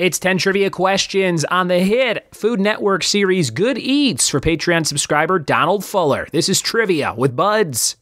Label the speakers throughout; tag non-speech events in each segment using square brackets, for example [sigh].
Speaker 1: It's 10 trivia questions on the hit Food Network series Good Eats for Patreon subscriber Donald Fuller. This is Trivia with Budds.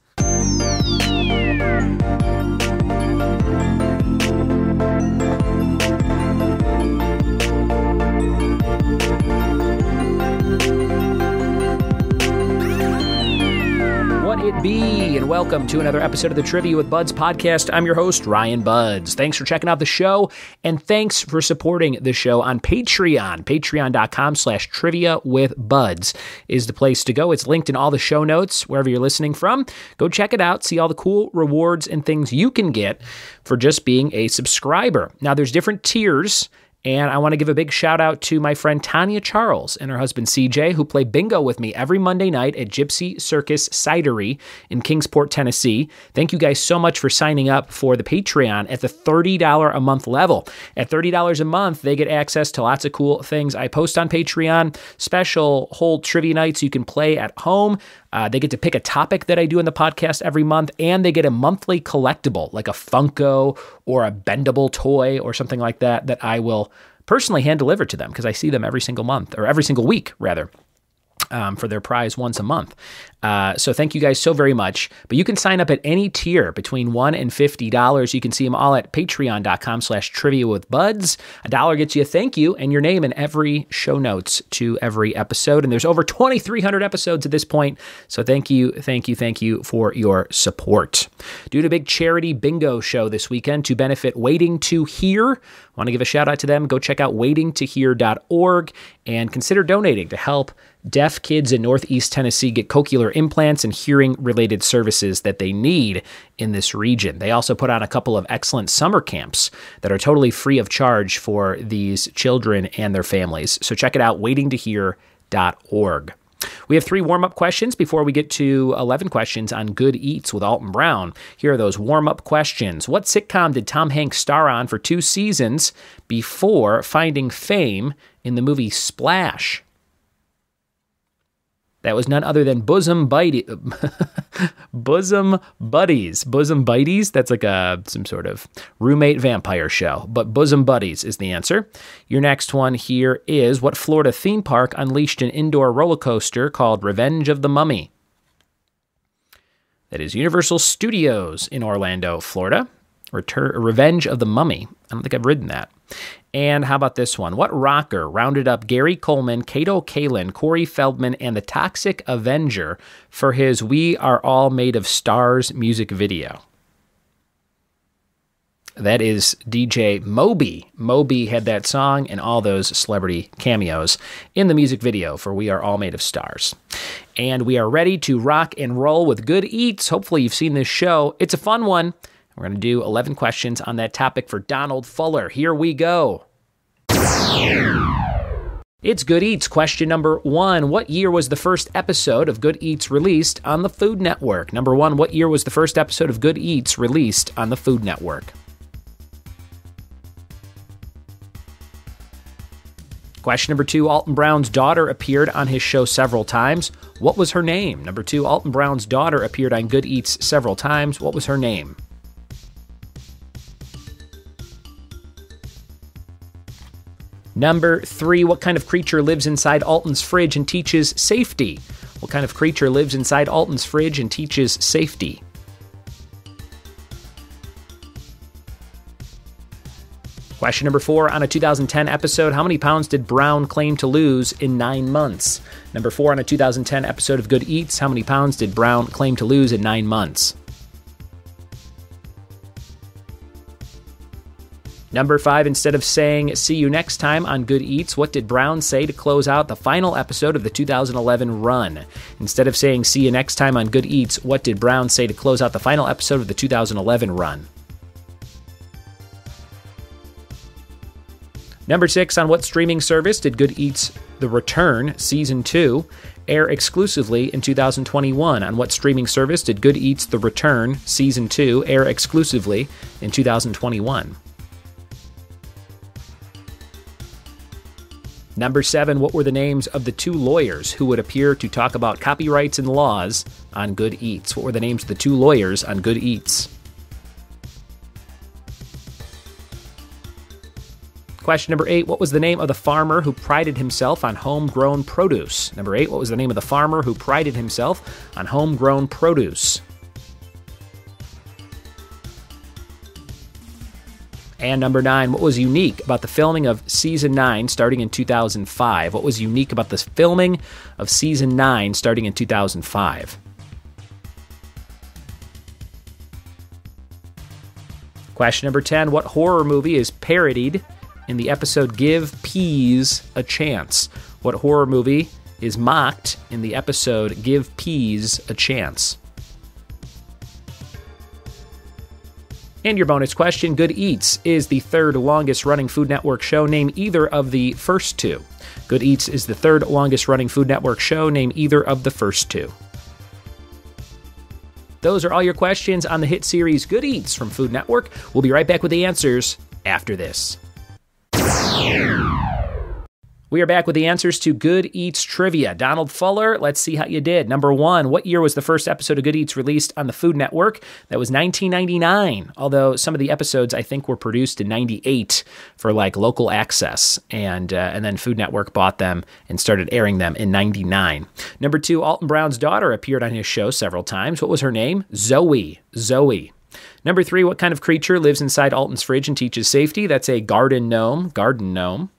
Speaker 1: It be, and welcome to another episode of the Trivia with Budds podcast. I'm your host, Ryan Budds. Thanks for checking out the show, and thanks for supporting the show on Patreon. Patreon.com slash trivia with budds is the place to go. It's linked in all the show notes, wherever you're listening from. Go check it out, see all the cool rewards and things you can get for just being a subscriber. Now, there's different tiers and I want to give a big shout out to my friend Tanya Charles and her husband CJ, who play bingo with me every Monday night at Gypsy Circus Cidery in Kingsport, Tennessee. Thank you guys so much for signing up for the Patreon at the $30 a month level. At $30 a month, they get access to lots of cool things I post on Patreon, special whole trivia nights you can play at home. Uh, they get to pick a topic that I do in the podcast every month, and they get a monthly collectible like a Funko or a bendable toy or something like that that I will personally hand deliver to them because I see them every single month or every single week, rather. Um, for their prize once a month. Uh, so thank you guys so very much. But you can sign up at any tier between one and fifty dollars. You can see them all at patreon.com slash trivia with budds. A dollar gets you a thank you and your name in every show notes to every episode. And there's over 2,300 episodes at this point. So thank you, thank you, thank you for your support. Doing a big charity bingo show this weekend to benefit Waiting to Hear. Want to give a shout out to them? Go check out waitingtohear.org and consider donating to help deaf kids in Northeast Tennessee get cochlear implants and hearing related services that they need in this region. They also put on a couple of excellent summer camps that are totally free of charge for these children and their families. So check it out, waitingtohear.org. We have three warm up questions before we get to 11 questions on Good Eats with Alton Brown. Here are those warm up questions. What sitcom did Tom Hanks star on for two seasons before finding fame in the movie Splash? That was none other than Bosom Bitey, [laughs] Bosom Buddies. Bosom Buddies? That's like a some sort of roommate vampire show. But Bosom Buddies is the answer. Your next one here is what Florida theme park unleashed an indoor roller coaster called Revenge of the Mummy? That is Universal Studios in Orlando, Florida. Return, Revenge of the Mummy. I don't think I've ridden that. And how about this one? What rocker rounded up Gary Coleman, Kato Kaelin, Corey Feldman, and the Toxic Avenger for his We Are All Made of Stars music video? That is DJ Moby. Moby had that song and all those celebrity cameos in the music video for We Are All Made of Stars. And we are ready to rock and roll with good eats. Hopefully, you've seen this show. It's a fun one. We're going to do 11 questions on that topic for Donald Fuller. Here we go. It's Good Eats. Question number one What year was the first episode of Good Eats released on the Food Network? Number one, what year was the first episode of Good Eats released on the Food Network? Question number two Alton Brown's daughter appeared on his show several times. What was her name? Number two Alton Brown's daughter appeared on Good Eats several times. What was her name? Number three, what kind of creature lives inside Alton's fridge and teaches safety? What kind of creature lives inside Alton's fridge and teaches safety? Question number four on a 2010 episode How many pounds did Brown claim to lose in nine months? Number four on a 2010 episode of Good Eats How many pounds did Brown claim to lose in nine months? Number five, instead of saying see you next time on Good Eats, what did Brown say to close out the final episode of the 2011 run? Instead of saying see you next time on Good Eats, what did Brown say to close out the final episode of the 2011 run? Number six, on what streaming service did Good Eats The Return Season 2 air exclusively in 2021? On what streaming service did Good Eats The Return Season 2 air exclusively in 2021? Number seven, what were the names of the two lawyers who would appear to talk about copyrights and laws on Good Eats? What were the names of the two lawyers on Good Eats? Question number eight What was the name of the farmer who prided himself on homegrown produce? Number eight What was the name of the farmer who prided himself on homegrown produce? And number nine, what was unique about the filming of season nine starting in 2005? What was unique about the filming of season nine starting in 2005? Question number 10 What horror movie is parodied in the episode Give Peas a Chance? What horror movie is mocked in the episode Give Peas a Chance? And your bonus question Good Eats is the third longest running Food Network show. Name either of the first two. Good Eats is the third longest running Food Network show. Name either of the first two. Those are all your questions on the hit series Good Eats from Food Network. We'll be right back with the answers after this. We are back with the answers to Good Eats trivia. Donald Fuller, let's see how you did. Number one, what year was the first episode of Good Eats released on the Food Network? That was 1999. Although some of the episodes I think were produced in 98 for like local access, and uh, and then Food Network bought them and started airing them in 99. Number two, Alton Brown's daughter appeared on his show several times. What was her name? Zoe. Zoe. Number three, what kind of creature lives inside Alton's fridge and teaches safety? That's a garden gnome. Garden gnome.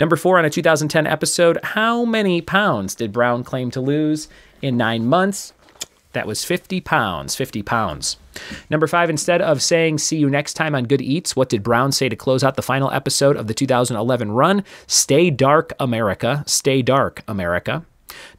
Speaker 1: Number four on a 2010 episode, how many pounds did Brown claim to lose in nine months? That was 50 pounds. 50 pounds. Number five, instead of saying see you next time on Good Eats, what did Brown say to close out the final episode of the 2011 run? Stay dark, America. Stay dark, America.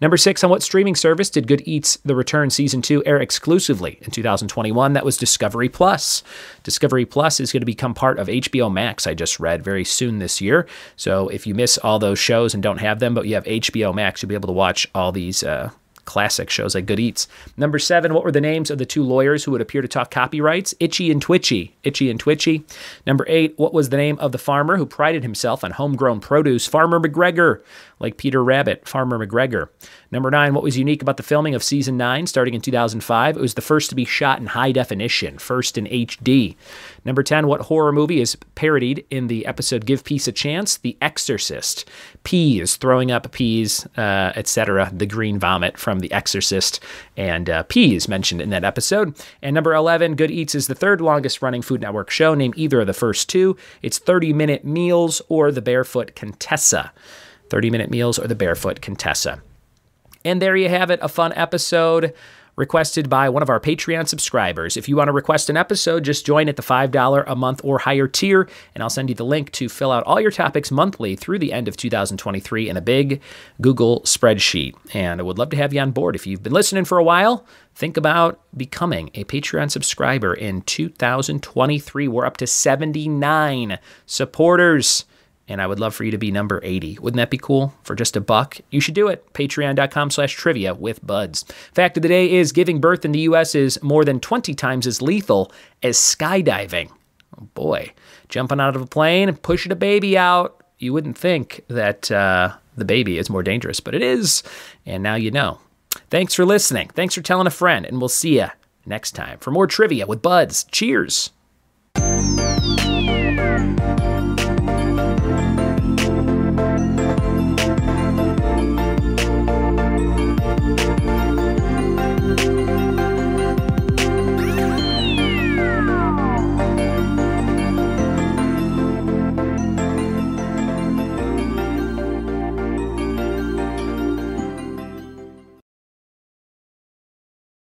Speaker 1: Number six, on what streaming service did Good Eats The Return Season 2 air exclusively in 2021? That was Discovery Plus. Discovery Plus is going to become part of HBO Max, I just read, very soon this year. So if you miss all those shows and don't have them, but you have HBO Max, you'll be able to watch all these uh, classic shows like Good Eats. Number seven, what were the names of the two lawyers who would appear to talk copyrights? Itchy and Twitchy. Itchy and Twitchy. Number eight, what was the name of the farmer who prided himself on homegrown produce? Farmer McGregor, like Peter Rabbit, Farmer McGregor. Number nine, what was unique about the filming of season nine starting in 2005? It was the first to be shot in high definition, first in HD. Number 10, what horror movie is parodied in the episode Give Peas a Chance? The Exorcist. Peas, throwing up peas, uh, etc. The green vomit from The Exorcist, and uh, peas mentioned in that episode. And number 11, Good Eats is the third longest running Food Network show. Name either of the first two. It's 30 Minute Meals or The Barefoot Contessa. 30 Minute Meals or The Barefoot Contessa. And there you have it, a fun episode requested by one of our Patreon subscribers. If you want to request an episode, just join at the $5 a month or higher tier, and I'll send you the link to fill out all your topics monthly through the end of 2023 in a big Google spreadsheet. And I would love to have you on board. If you've been listening for a while, think about becoming a Patreon subscriber in 2023. We're up to 79 supporters and I would love for you to be number 80. Wouldn't that be cool? For just a buck? You should do it. Patreon.com slash trivia with budds. Fact of the day is giving birth in the U.S. is more than 20 times as lethal as skydiving. Oh boy. Jumping out of a plane and pushing a baby out. You wouldn't think that uh, the baby is more dangerous, but it is. And now you know. Thanks for listening. Thanks for telling a friend, and we'll see you next time for more trivia with Budds. Cheers.